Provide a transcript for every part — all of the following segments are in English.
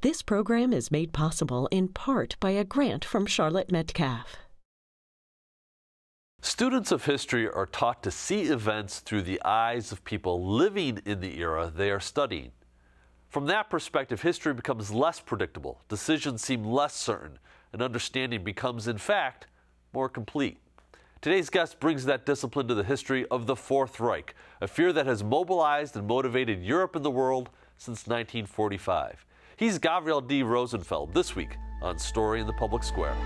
This program is made possible in part by a grant from Charlotte Metcalf. Students of history are taught to see events through the eyes of people living in the era they are studying. From that perspective, history becomes less predictable, decisions seem less certain, and understanding becomes, in fact, more complete. Today's guest brings that discipline to the history of the Fourth Reich, a fear that has mobilized and motivated Europe and the world since 1945. He's Gavriel D. Rosenfeld this week on Story in the Public Square.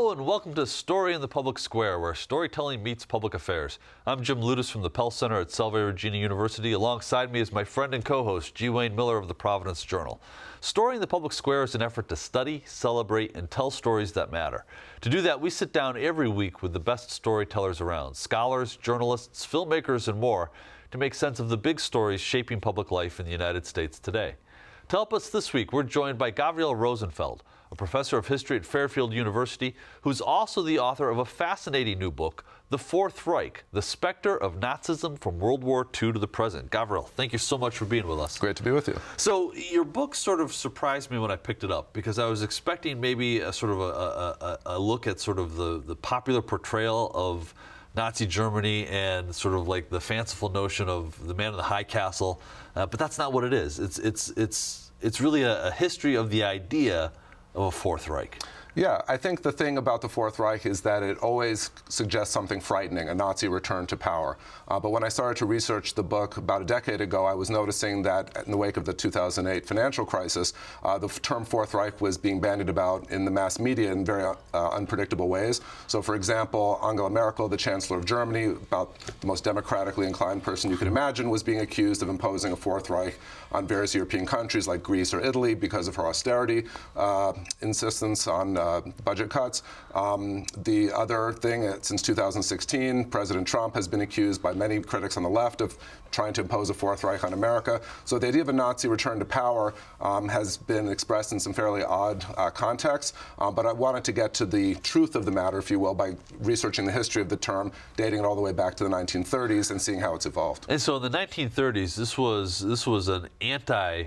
Hello and welcome to Story in the Public Square, where storytelling meets public affairs. I'm Jim Ludes from the Pell Center at Salve Regina University. Alongside me is my friend and co-host, G. Wayne Miller of the Providence Journal. Story in the Public Square is an effort to study, celebrate, and tell stories that matter. To do that, we sit down every week with the best storytellers around, scholars, journalists, filmmakers, and more, to make sense of the big stories shaping public life in the United States today. To help us this week, we're joined by Gavriel Rosenfeld, a professor of history at Fairfield University, who's also the author of a fascinating new book, The Fourth Reich, The Specter of Nazism from World War II to the Present. Gavriel, thank you so much for being with us. Great to be with you. So, your book sort of surprised me when I picked it up because I was expecting maybe a sort of a, a, a look at sort of the, the popular portrayal of Nazi Germany and sort of like the fanciful notion of the man in the high castle, uh, but that's not what it is. It's it's it's it's really a, a history of the idea of a Fourth Reich. Yeah, I think the thing about the Fourth Reich is that it always suggests something frightening, a Nazi return to power. Uh, but when I started to research the book about a decade ago, I was noticing that in the wake of the 2008 financial crisis, uh, the term Fourth Reich was being bandied about in the mass media in very uh, unpredictable ways. So, for example, Angela Merkel, the Chancellor of Germany, about the most democratically inclined person you could imagine, was being accused of imposing a Fourth Reich on various European countries like Greece or Italy because of her austerity uh, insistence on uh, budget cuts. Um, the other thing, uh, since 2016, President Trump has been accused by many critics on the left of trying to impose a Fourth Reich on America. So the idea of a Nazi return to power um, has been expressed in some fairly odd uh, contexts. Uh, but I wanted to get to the truth of the matter, if you will, by researching the history of the term, dating it all the way back to the 1930s and seeing how it's evolved. And so in the 1930s, this was this was an anti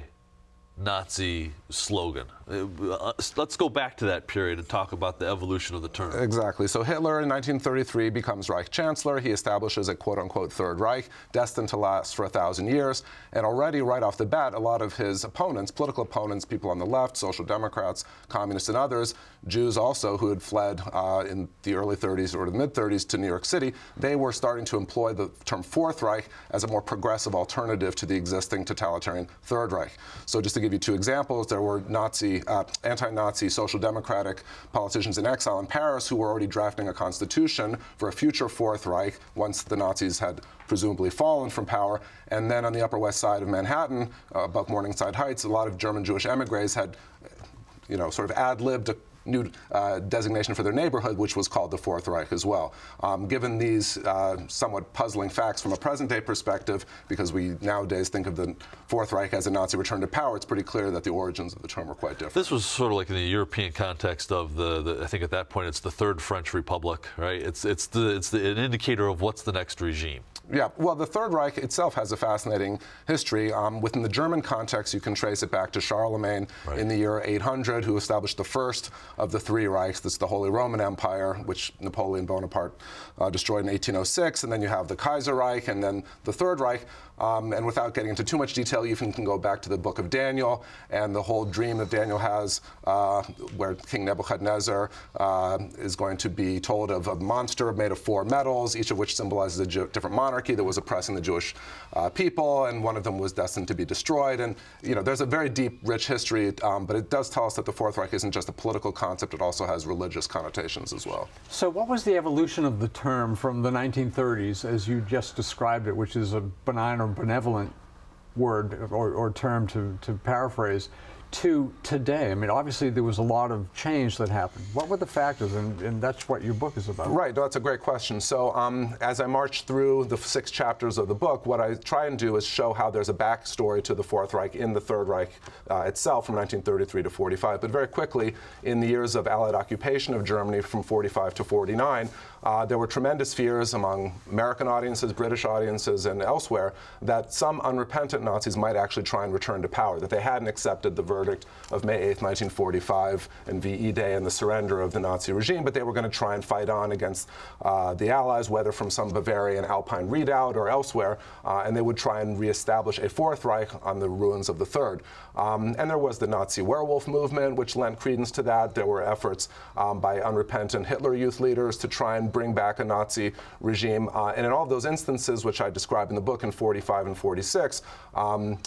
Nazi slogan. Uh, let's go back to that period and talk about the evolution of the term. Exactly. So Hitler in 1933 becomes Reich Chancellor. He establishes a quote unquote Third Reich, destined to last for a thousand years. And already, right off the bat, a lot of his opponents, political opponents, people on the left, social democrats, communists, and others, Jews also who had fled uh, in the early 30s or the mid 30s to New York City, they were starting to employ the term Fourth Reich as a more progressive alternative to the existing totalitarian Third Reich. So just to give you two examples, there were Nazi, uh, anti-Nazi social democratic politicians in exile in Paris who were already drafting a constitution for a future Fourth Reich once the Nazis had presumably fallen from power. And then on the Upper West Side of Manhattan, uh, above Morningside Heights, a lot of German Jewish emigres had, you know, sort of ad-libbed a new uh, designation for their neighborhood, which was called the Fourth Reich as well. Um, given these uh, somewhat puzzling facts from a present day perspective, because we nowadays think of the Fourth Reich as a Nazi return to power, it's pretty clear that the origins of the term were quite different. This was sort of like in the European context of the, the I think at that point it's the Third French Republic, right? It's, it's, the, it's the, an indicator of what's the next regime. Yeah, well, the Third Reich itself has a fascinating history. Um, within the German context, you can trace it back to Charlemagne right. in the year 800, who established the first of the three Reichs. That's the Holy Roman Empire, which Napoleon Bonaparte uh, destroyed in 1806. And then you have the Kaiser Reich, and then the Third Reich. Um, and without getting into too much detail, you can, can, go back to the book of Daniel and the whole dream that Daniel has, uh, where King Nebuchadnezzar uh, is going to be told of a monster made of four metals, each of which symbolizes a different monarchy that was oppressing the Jewish uh, people, and one of them was destined to be destroyed. And you know, there's a very deep, rich history, um, but it does tell us that the Fourth Reich isn't just a political concept, it also has religious connotations as well. So, what was the evolution of the term from the 1930s, as you just described it, which is a benign benevolent word or, or term to, to paraphrase, to today? I mean, obviously there was a lot of change that happened. What were the factors? And, and that's what your book is about. Right, that's a great question. So, um, as I march through the six chapters of the book, what I try and do is show how there's a backstory to the Fourth Reich in the Third Reich uh, itself from 1933 to 45. But very quickly, in the years of Allied occupation of Germany from 45 to 49, uh, there were tremendous fears among American audiences, British audiences, and elsewhere that some unrepentant Nazis might actually try and return to power, that they hadn't accepted the verdict of May 8, 1945, and VE Day and the surrender of the Nazi regime, but they were going to try and fight on against uh, the Allies, whether from some Bavarian Alpine redoubt or elsewhere, uh, and they would try and reestablish a Fourth Reich on the ruins of the Third. Um, and there was the Nazi werewolf movement, which lent credence to that. There were efforts um, by unrepentant Hitler youth leaders to try and bring back a Nazi regime. Uh, and in all of those instances, which I describe in the book in 45 and 46, um,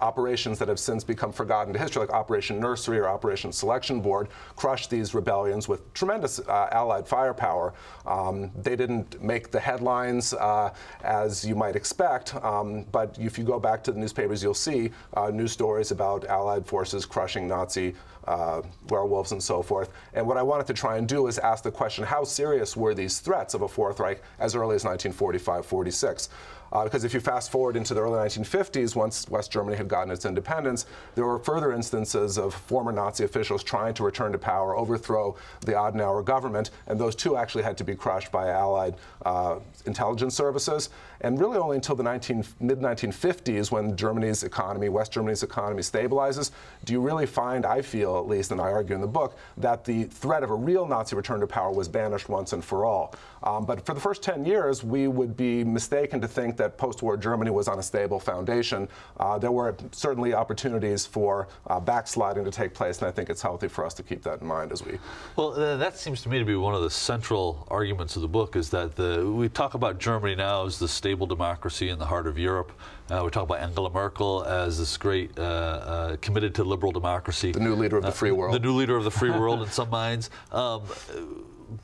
operations that have since become forgotten to history, like Operation Nursery or Operation Selection Board, crushed these rebellions with tremendous uh, Allied firepower. Um, they didn't make the headlines uh, as you might expect, um, but if you go back to the newspapers, you'll see uh, news stories about Allied forces crushing Nazi uh, werewolves and so forth. And what I wanted to try and do is ask the question, how serious were these threats of a Fourth Reich as early as 1945, 46? Uh, because if you fast forward into the early 1950s, once West Germany had gotten its independence, there were further instances of former Nazi officials trying to return to power, overthrow the Adenauer government, and those too actually had to be crushed by Allied uh, intelligence services. And really only until the mid 1950s, when Germany's economy, West Germany's economy stabilizes, do you really find, I feel at least, and I argue in the book, that the threat of a real Nazi return to power was banished once and for all. Um, but for the first 10 years, we would be mistaken to think that post war Germany was on a stable foundation. Uh, there were certainly opportunities for uh, backsliding to take place, and I think it's healthy for us to keep that in mind as we. Well, uh, that seems to me to be one of the central arguments of the book is that the, we talk about Germany now as the stable democracy in the heart of Europe. Uh, we talk about Angela Merkel as this great, uh, uh, committed to liberal democracy. The new leader of the free world. The new leader of the free world in some minds. Um,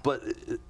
but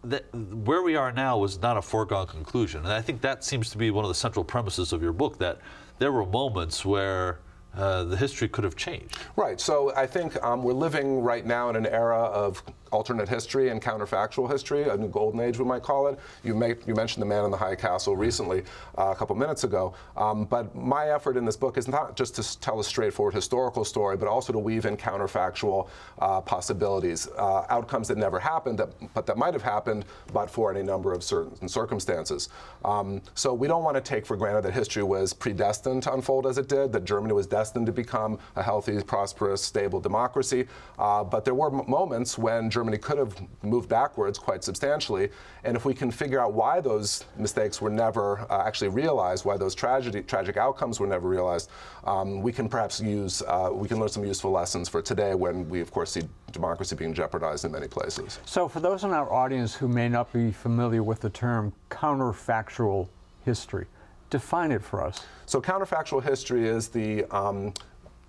that, where we are now was not a foregone conclusion. And I think that seems to be one of the central premises of your book that there were moments where uh, the history could have changed. Right. So I think um, we're living right now in an era of alternate history and counterfactual history, a new golden age, we might call it. You, you mentioned the man in the high castle recently, uh, a couple minutes ago. Um, but my effort in this book is not just to tell a straightforward historical story, but also to weave in counterfactual uh, possibilities, uh, outcomes that never happened, that, but that might have happened, but for any number of certain circumstances. Um, so we don't want to take for granted that history was predestined to unfold as it did, that Germany was destined to become a healthy, prosperous, stable democracy. Uh, but there were moments when Germany could have moved backwards quite substantially. And if we can figure out why those mistakes were never uh, actually realized, why those tragedy, tragic outcomes were never realized, um, we can perhaps use, uh, we can learn some useful lessons for today when we, of course, see democracy being jeopardized in many places. So, for those in our audience who may not be familiar with the term counterfactual history, define it for us. So, counterfactual history is the um,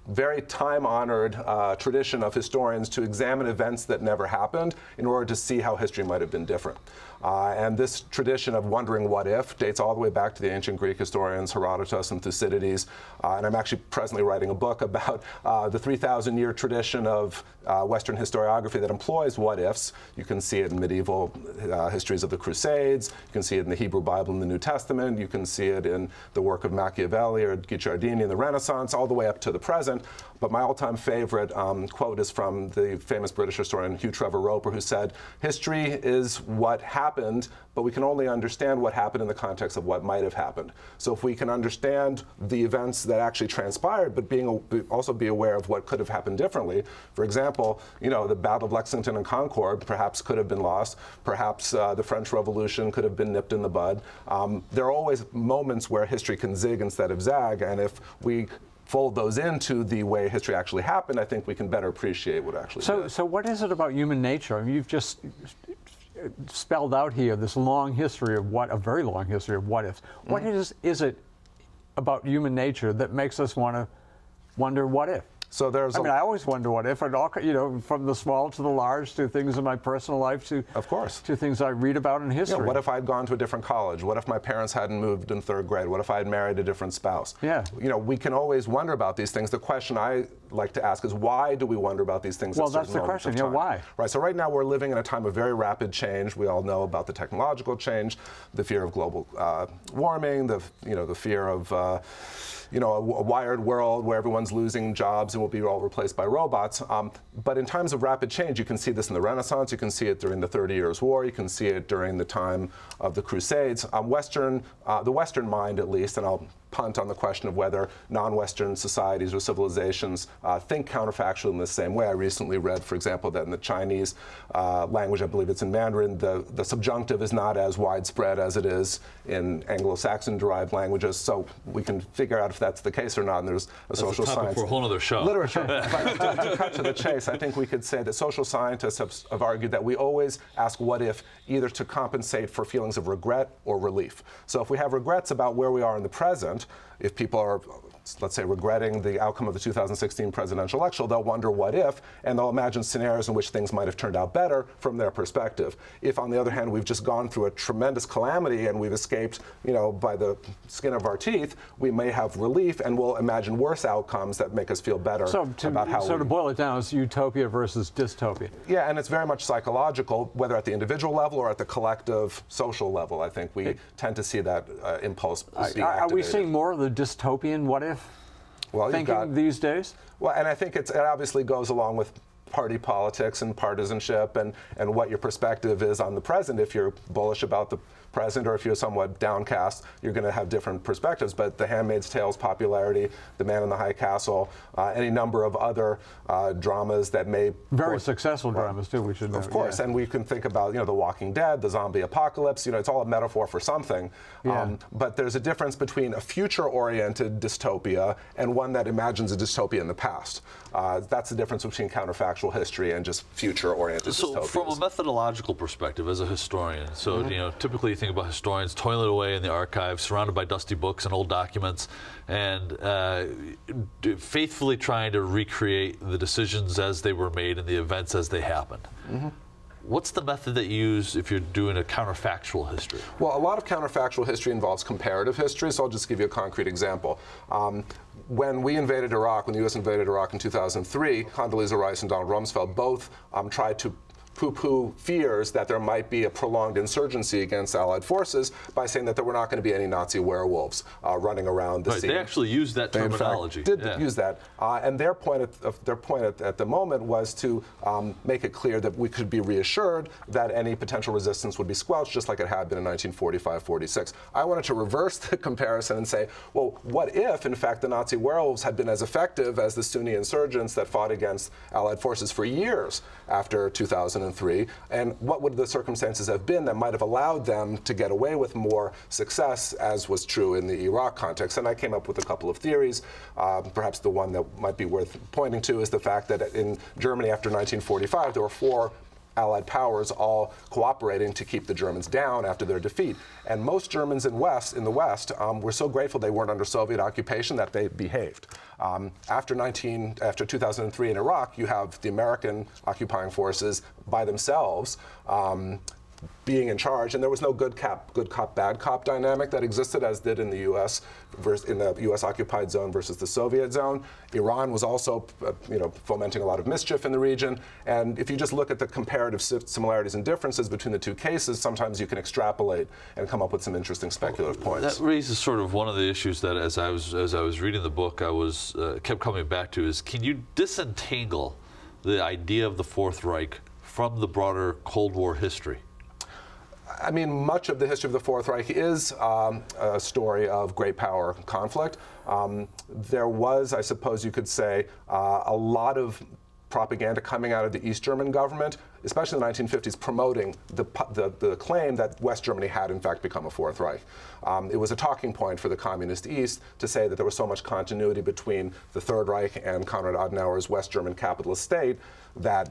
very time honored uh, tradition of historians to examine events that never happened in order to see how history might have been different. Uh, and this tradition of wondering what if dates all the way back to the ancient Greek historians Herodotus and Thucydides. Uh, and I'm actually presently writing a book about uh, the 3,000 year tradition of uh, Western historiography that employs what ifs. You can see it in medieval uh, histories of the Crusades, you can see it in the Hebrew Bible in the New Testament, you can see it in the work of Machiavelli or Guicciardini in the Renaissance, all the way up to the present. But my all time favorite um, quote is from the famous British historian Hugh Trevor Roper, who said, History is what happened, but we can only understand what happened in the context of what might have happened. So if we can understand the events that actually transpired, but being also be aware of what could have happened differently. For example, you know, the Battle of Lexington and Concord perhaps could have been lost. Perhaps uh, the French Revolution could have been nipped in the bud. Um, there are always moments where history can zig instead of zag, and if we fold those into the way history actually happened, I think we can better appreciate what actually. So, did. so what is it about human nature? I mean, you've just spelled out here this long history of what a very long history of what ifs. What mm-hmm. is is it about human nature that makes us want to wonder what if? So there's. I mean, I always wonder what if, and all, you know, from the small to the large, to things in my personal life, to Of course. to things I read about in history. Yeah, what if I had gone to a different college? What if my parents hadn't moved in third grade? What if I had married a different spouse? Yeah. You know, we can always wonder about these things. The question I like to ask is why do we wonder about these things? at Well, that's the question, yeah, why? Right. So right now we're living in a time of very rapid change. We all know about the technological change, the fear of global uh, warming, the you know the fear of. Uh, you know, a, a wired world where everyone's losing jobs and will be all replaced by robots. Um, but in times of rapid change, you can see this in the Renaissance. You can see it during the Thirty Years' War. You can see it during the time of the Crusades. Um, Western, uh, the Western mind, at least, and I'll punt on the question of whether non-Western societies or civilizations uh, think counterfactual in the same way. I recently read, for example, that in the Chinese uh, language, I believe it's in Mandarin, the, the subjunctive is not as widespread as it is in Anglo-Saxon derived languages. So we can figure out if that's the case or not. And there's a That's social a topic science for a whole other show. literature. but to, to cut to the chase, I think we could say that social scientists have, have argued that we always ask what if either to compensate for feelings of regret or relief. So if we have regrets about where we are in the present, if people are let's say regretting the outcome of the 2016 presidential election, they'll wonder what if, and they'll imagine scenarios in which things might have turned out better from their perspective. If, on the other hand, we've just gone through a tremendous calamity and we've escaped, you know, by the skin of our teeth, we may have relief and we'll imagine worse outcomes that make us feel better so to, about how so we, to boil it down, it's utopia versus dystopia. yeah, and it's very much psychological, whether at the individual level or at the collective social level. I think we tend to see that uh, impulse. Are, are we seeing more of the dystopian what if well, you've thinking got- these days? Well, and I think it's, it obviously goes along with party politics and partisanship and, and what your perspective is on the present. If you're bullish about the present or if you're somewhat downcast, you're going to have different perspectives. But The Handmaid's Tale's popularity, The Man in the High Castle, uh, any number of other uh, dramas that may Very port- successful dramas too. We should know. Of course, yeah. and we can think about you know The Walking Dead, the zombie apocalypse. You know, it's all a metaphor for something. Um, but there's a difference between a future-oriented dystopia and one that imagines a dystopia in the past. Uh, that's the difference between counterfactual history and just future-oriented So, dystopias. from a methodological perspective, as a historian, so Mm-hmm. you know, typically you think about historians toiling away in the archives, surrounded by dusty books and old documents, and uh, faithfully trying to recreate the decisions as they were made and the events as they happened. Mm-hmm. What's the method that you use if you're doing a counterfactual history? Well, a lot of counterfactual history involves comparative history, so I'll just give you a concrete example. Um, when we invaded Iraq, when the U.S. invaded Iraq in 2003, Condoleezza Rice and Donald Rumsfeld both um, tried to poo-poo fears that there might be a prolonged insurgency against Allied forces by saying that there were not going to be any Nazi werewolves uh, running around the Right, scene. they actually used that They, terminology. did yeah. use that, uh, and their point at of their point at, at the moment was to um, make it clear that we could be reassured that any potential resistance would be squelched, just like it had been in 1945-46. I wanted to reverse the comparison and say, well, what if, in fact, the Nazi werewolves had been as effective as the Sunni insurgents that fought against Allied forces for years after 2003, and what would the circumstances have been that might have allowed them to get away with more success, as was true in the Iraq context? And I came up with a couple of theories. Uh, perhaps the one that might be worth pointing to is the fact that in Germany after 1945, there were four Allied powers all cooperating to keep the Germans down after their defeat. And most Germans in West, in the West, um, were so grateful they weren't under Soviet occupation that they behaved. Um, after 19, after 2003 in Iraq, you have the American occupying forces by themselves. Um, being in charge, and there was no good cop, good cop, bad cop dynamic that existed as did in the U.S. Versus, in the U.S. occupied zone versus the Soviet zone. Iran was also, uh, you know, fomenting a lot of mischief in the region. And if you just look at the comparative similarities and differences between the two cases, sometimes you can extrapolate and come up with some interesting speculative points. That raises sort of one of the issues that, as I was as I was reading the book, I was uh, kept coming back to is: Can you disentangle the idea of the Fourth Reich from the broader Cold War history? I mean, much of the history of the Fourth Reich is um, a story of great power conflict. Um, there was, I suppose you could say, uh, a lot of propaganda coming out of the East German government, especially in the 1950s, promoting the, the, the claim that West Germany had in fact become a Fourth Reich. Um, it was a talking point for the Communist East to say that there was so much continuity between the Third Reich and Konrad Adenauer's West German capitalist state that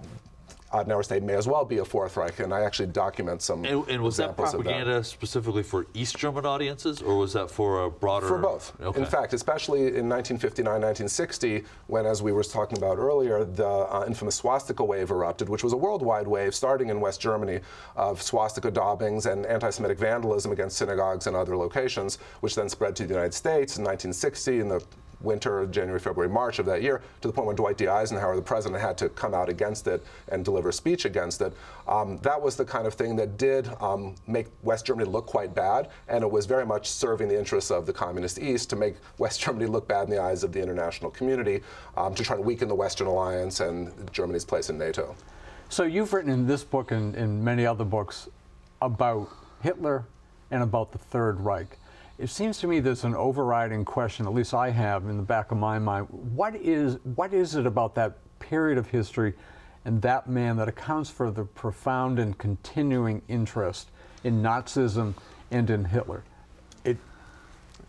Adenauer state may as well be a Fourth Reich, and I actually document some And, and was that propaganda specifically for East German audiences, or was that for a broader? For both. Okay. In fact, especially in 1959, 1960, when, as we were talking about earlier, the uh, infamous swastika wave erupted, which was a worldwide wave starting in West Germany of swastika daubings and anti-Semitic vandalism against synagogues and other locations, which then spread to the United States in 1960 in the winter, January, February, March of that year, to the point when Dwight D. Eisenhower, the president, had to come out against it and deliver a speech against it. Um, that was the kind of thing that did um, make West Germany look quite bad, and it was very much serving the interests of the Communist East to make West Germany look bad in the eyes of the international community, um, to try to weaken the Western alliance and Germany's place in NATO. So you've written in this book and in many other books about Hitler and about the Third Reich. It seems to me there's an overriding question, at least I have in the back of my mind. What is, what is it about that period of history and that man that accounts for the profound and continuing interest in Nazism and in Hitler?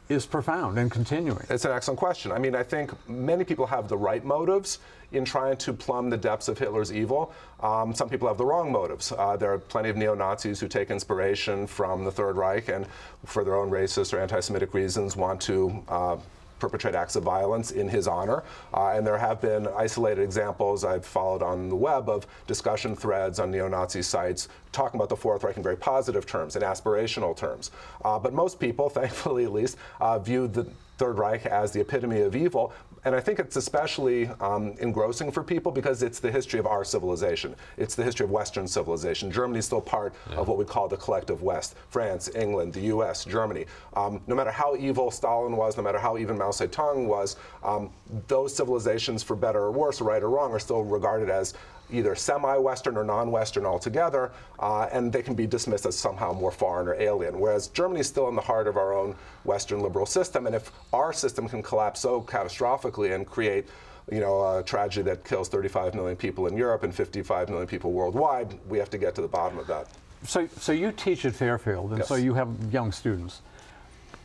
Is profound and continuing. It's an excellent question. I mean, I think many people have the right motives in trying to plumb the depths of Hitler's evil. Um, some people have the wrong motives. Uh, there are plenty of neo Nazis who take inspiration from the Third Reich and, for their own racist or anti Semitic reasons, want to. Uh, perpetrate acts of violence in his honor. Uh, and there have been isolated examples I've followed on the web of discussion threads on neo Nazi sites talking about the Fourth Reich in very positive terms and aspirational terms. Uh, but most people, thankfully at least, uh, view the Third Reich as the epitome of evil. And I think it's especially um, engrossing for people because it's the history of our civilization. It's the history of Western civilization. Germany is still part yeah. of what we call the collective West. France, England, the U.S., Germany. Um, no matter how evil Stalin was, no matter how even Mao Zedong was, um, those civilizations, for better or worse, right or wrong, are still regarded as either semi-Western or non-Western altogether, uh, and they can be dismissed as somehow more foreign or alien. Whereas Germany is still in the heart of our own Western liberal system, and if our system can collapse so catastrophically and create you know, a tragedy that kills 35 million people in Europe and 55 million people worldwide, we have to get to the bottom of that. So, so you teach at Fairfield, and yes. so you have young students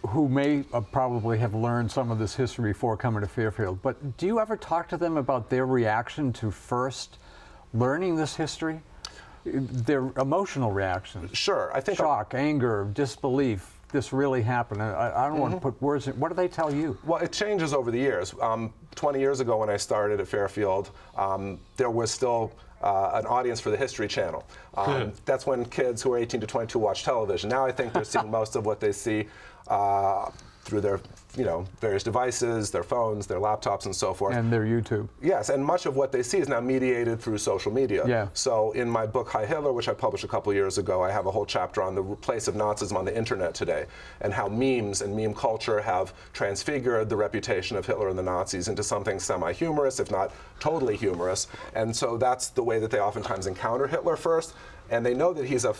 who may uh, probably have learned some of this history before coming to Fairfield. But do you ever talk to them about their reaction to first learning this history? Their emotional reactions. Sure, I think shock, I, anger, disbelief. This really happened. I, I don't mm-hmm. want to put words in. What do they tell you? Well, it changes over the years. Um, 20 years ago, when I started at Fairfield, um, there was still uh, an audience for the History Channel. Um, that's when kids who are 18 to 22 watch television. Now I think they're seeing most of what they see uh, through their you know, various devices, their phones, their laptops, and so forth. And their YouTube. Yes, and much of what they see is now mediated through social media. Yeah. So in my book, Hi Hitler, which I published a couple years ago, I have a whole chapter on the place of Nazism on the internet today, and how memes and meme culture have transfigured the reputation of Hitler and the Nazis into something semi-humorous, if not totally humorous. And so that's the way that they oftentimes encounter Hitler first, and they know that he's a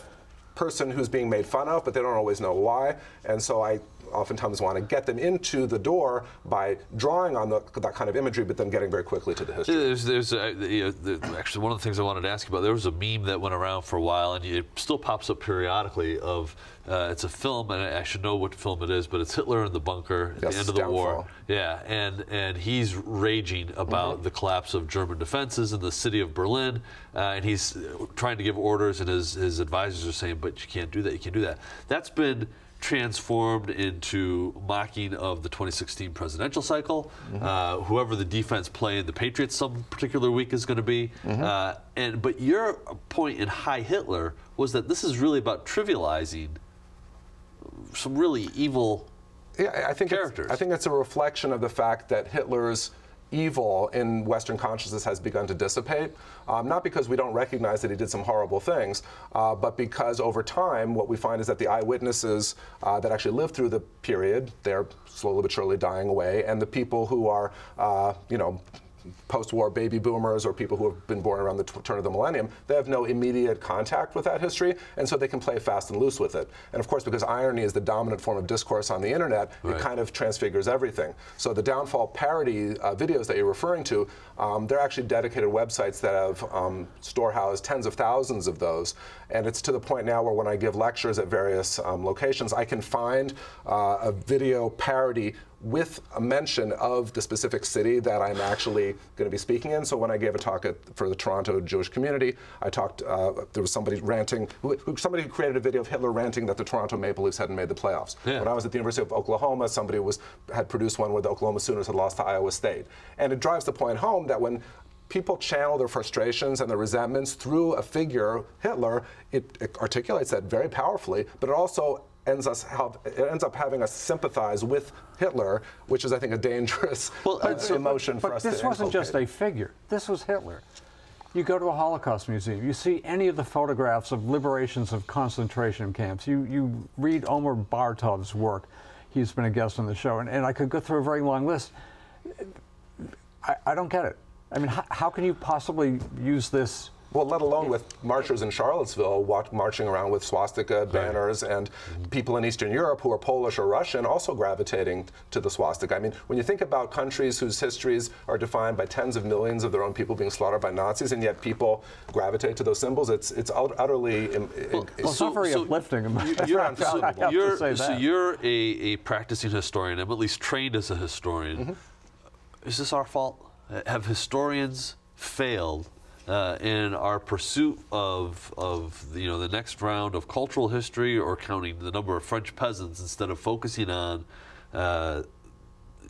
person who's being made fun of, but they don't always know why. And so I oftentimes want to get them into the door by drawing on the, that kind of imagery, but then getting very quickly to the history. There's, there's uh, you know, actually one of the things I wanted to ask you about. There was a meme that went around for a while, and it still pops up periodically. Of uh, it's a film, and I should know what film it is, but it's Hitler in the bunker at yes, the end of the downfall. war. Yeah, and and he's raging about mm -hmm. the collapse of German defenses in the city of Berlin, uh, and he's trying to give orders, and his his advisors are saying, "But you can't do that. You can't do that." That's been transformed into mocking of the 2016 presidential cycle. Mm-hmm. Uh, whoever the defense play in the Patriots some particular week is going to be. Mm-hmm. Uh, and but your point in Hi Hitler was that this is really about trivializing some really evil. Yeah, I think characters. I think it's a reflection of the fact that Hitler's evil in Western consciousness has begun to dissipate. Um, not because we don't recognize that he did some horrible things, uh, but because over time, what we find is that the eyewitnesses uh, that actually lived through the period, they're slowly but surely dying away, and the people who are, uh, you know, post-war baby boomers or people who have been born around the turn of the millennium, they have no immediate contact with that history, and so they can play fast and loose with it. And of course, because irony is the dominant form of discourse on the internet, right. it kind of transfigures everything. So the downfall parody uh, videos that you're referring to, um, they're actually dedicated websites that have um, storehoused tens of thousands of those. And it's to the point now where when I give lectures at various um, locations, I can find uh, a video parody with a mention of the specific city that I'm actually going to be speaking in. So when I gave a talk at, for the Toronto Jewish community, I talked. Uh, there was somebody ranting, who, who, somebody who created a video of Hitler ranting that the Toronto Maple Leafs hadn't made the playoffs. Yeah. When I was at the University of Oklahoma, somebody was had produced one where the Oklahoma Sooners had lost to Iowa State, and it drives the point home that when people channel their frustrations and their resentments through a figure, Hitler, it, it articulates that very powerfully, but it also ends us it ends up having us sympathize with Hitler, which is I think a dangerous Well, uh, emotion for But us this wasn't just a figure. This was Hitler. You go to a Holocaust museum, you see any of the photographs of liberations of concentration camps. You, you read Omer Bartov's work. He's been a guest on the show, and, and I could go through a very long list. I, I don't get it. I mean, how, how can you possibly use this? Well, let alone with marchers in Charlottesville walk, marching around with swastika banners and people in Eastern Europe who are Polish or Russian also gravitating to the swastika. I mean, when you think about countries whose histories are defined by tens of millions of their own people being slaughtered by Nazis, and yet people gravitate to those symbols, it's it's utterly. Im- Well, it's not very uplifting. you- You're so. I have to you're, so you're a, a practicing historian. I'm at least trained as a historian. Mm-hmm. Is this our fault? Have historians failed uh, in our pursuit of, of you know the next round of cultural history, or counting the number of French peasants instead of focusing on uh,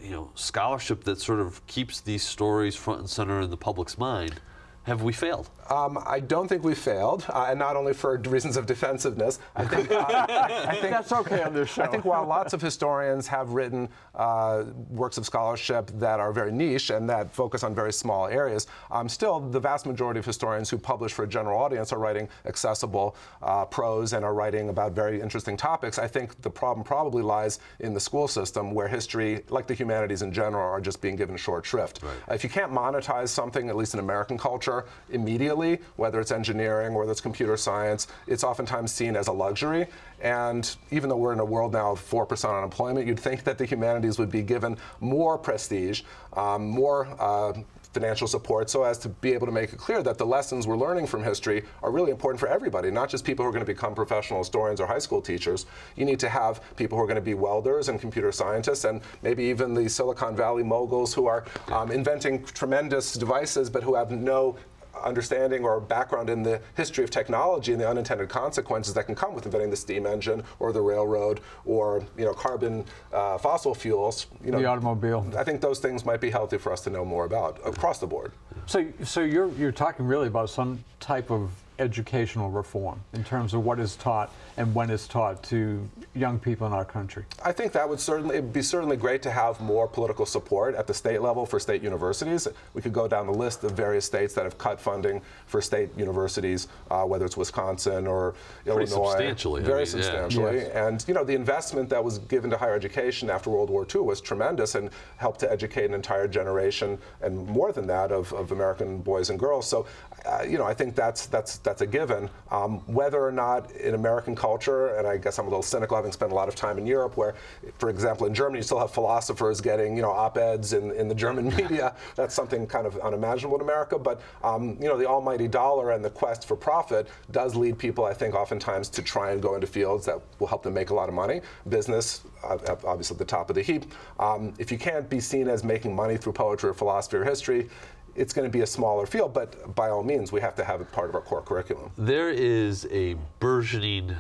you know scholarship that sort of keeps these stories front and center in the public's mind? Have we failed? Um, I don't think we failed, uh, and not only for reasons of defensiveness. I think, uh, I, I think That's okay on this show. I think while lots of historians have written uh, works of scholarship that are very niche and that focus on very small areas, um, still the vast majority of historians who publish for a general audience are writing accessible uh, prose and are writing about very interesting topics. I think the problem probably lies in the school system where history, like the humanities in general, are just being given short shrift. If you can't monetize something, at least in American culture, immediately, whether it's engineering, whether it's computer science, it's oftentimes seen as a luxury. And even though we're in a world now of 4% unemployment, you'd think that the humanities would be given more prestige, um, more uh, financial support, so as to be able to make it clear that the lessons we're learning from history are really important for everybody, not just people who are going to become professional historians or high school teachers. You need to have people who are going to be welders and computer scientists, and maybe even the Silicon Valley moguls who are um, inventing tremendous devices but who have no understanding or background in the history of technology and the unintended consequences that can come with inventing the steam engine or the railroad or you know carbon uh, fossil fuels. You know, The automobile. I think those things might be healthy for us to know more about across the board. So, so you're you're talking really about some type of educational reform in terms of what is taught and when it's taught to young people in our country. I think that would certainly it'd be certainly great to have more political support at the state level for state universities. We could go down the list of various states that have cut funding for state universities, uh, whether it's Wisconsin or Pretty Illinois. substantially, I Very mean, substantially. Yes. And you know, the investment that was given to higher education after World War II was tremendous and helped to educate an entire generation and more than that of, of American boys and girls. So, uh, you know, I think that's that's that's a given. Um, whether or not in American culture, and I guess I'm a little cynical, having spent a lot of time in Europe, where, for example, in Germany, you still have philosophers getting you know op-eds in, in the German media. That's something kind of unimaginable in America. But um, you know, the almighty dollar and the quest for profit does lead people, I think, oftentimes to try and go into fields that will help them make a lot of money. Business, uh, obviously, at the top of the heap. Um, if you can't be seen as making money through poetry or philosophy or history, it's going to be a smaller field, but by all means, we have to have it part of our core curriculum. There is a burgeoning,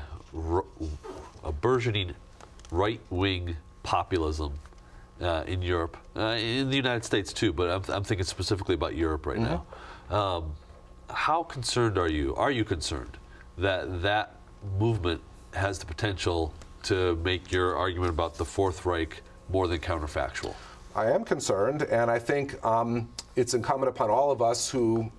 a burgeoning right-wing populism uh, in Europe, uh, in the United States too. But I'm, I'm thinking specifically about Europe right now. Um, how concerned are you? Are you concerned that that movement has the potential to make your argument about the Fourth Reich more than counterfactual? I am concerned, and I think um, it's incumbent upon all of us who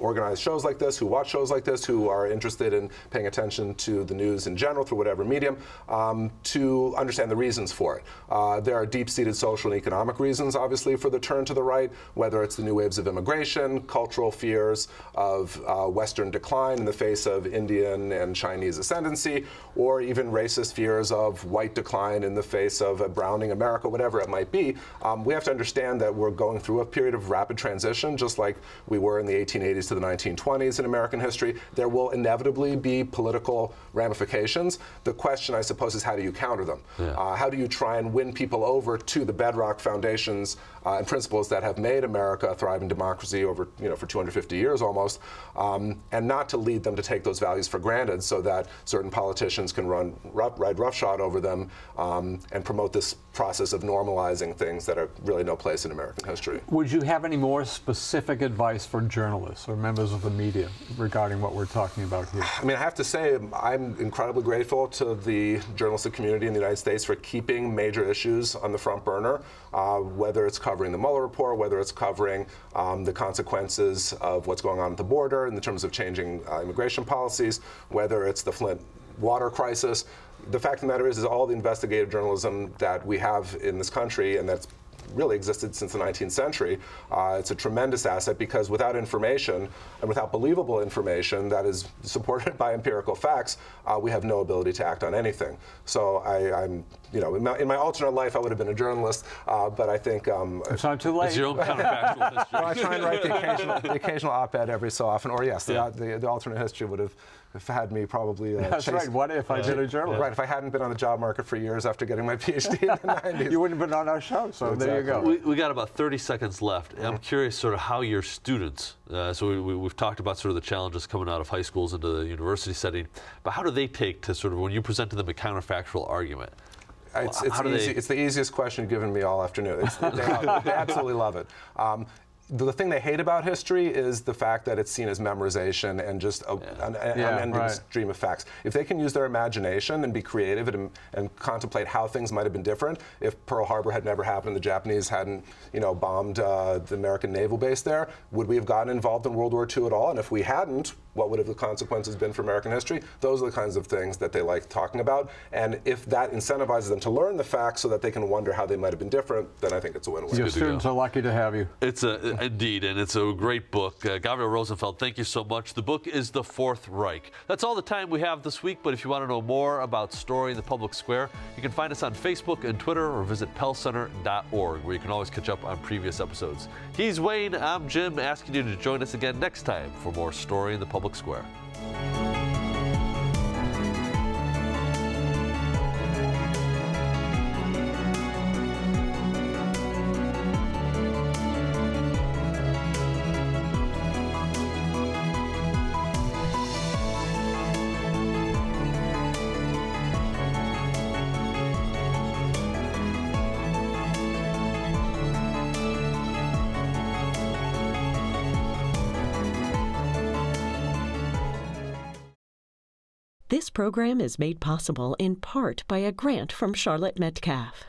organize shows like this, who watch shows like this, who are interested in paying attention to the news in general through whatever medium, um, to understand the reasons for it. Uh, there are deep-seated social and economic reasons, obviously, for the turn to the right, whether it's the new waves of immigration, cultural fears of uh, Western decline in the face of Indian and Chinese ascendancy, or even racist fears of white decline in the face of a browning America, whatever it might be. Um, we have to understand that we're going through a period of rapid transition, just like we were in the 1880s to the 1920s in American history. There will inevitably be political ramifications. The question, I suppose, is how do you counter them? Yeah. Uh, how do you try and win people over to the bedrock foundations and principles that have made America a thriving democracy over, you know, for 250 years almost, um, and not to lead them to take those values for granted so that certain politicians can run rough, ride roughshod over them um, and promote this process of normalizing things that are really no place in American history. Would you have any more specific advice for journalists or members of the media regarding what we're talking about here? I mean, I have to say, I'm incredibly grateful to the journalistic community in the United States for keeping major issues on the front burner, uh, whether it's covering the Mueller report, whether it's covering um, the consequences of what's going on at the border in the terms of changing uh, immigration policies, whether it's the Flint water crisis. The fact of the matter is, is all the investigative journalism that we have in this country and that's really existed since the 19th century. Uh, it's a tremendous asset because without information and without believable information that is supported by empirical facts, uh, we have no ability to act on anything. So I, am you know, in my, in my, alternate life, I would have been a journalist, uh, but I think um, it's not too late. It's your own counterfactual history. well, I try and write the occasional, the occasional op-ed every so often, or yes, yeah. the, the, the alternate history would have had me probably. Uh, That's chased, right. What if I did a journalist? Right. If I hadn't been on the job market for years after getting my PhD in the 90s, you wouldn't have been on our show. So exactly. there you go. We, we, got about 30 seconds left. I'm curious, sort of, how your students. Uh, so we, we, have talked about sort of the challenges coming out of high schools into the university setting, but how do they take to sort of when you present to them a counterfactual argument? It's, it's, easy, it's, the easiest question you've given me all afternoon. they, they, absolutely love it. Um, the thing they hate about history is the fact that it's seen as memorization and just a, yeah. an, an yeah, unending right. stream of facts. If they can use their imagination and be creative and, and, contemplate how things might have been different, if Pearl Harbor had never happened, and the Japanese hadn't, you know, bombed uh, the American naval base there, would we have gotten involved in World War II at all? And if we hadn't, what would have the consequences been for American history? Those are the kinds of things that they like talking about. And if that incentivizes them to learn the facts so that they can wonder how they might have been different, then I think it's a win-win. Your students are lucky to have you. It's a indeed, and it's a great book. Uh, Gavriel Rosenfeld, thank you so much. The book is The Fourth Reich. That's all the time we have this week, but if you want to know more about Story in the Public Square, you can find us on Facebook and Twitter or visit pellcenter.org, where you can always catch up on previous episodes. He's Wayne, I'm Jim, asking you to join us again next time for more Story in the Public Square. This program is made possible in part by a grant from Charlotte Metcalf.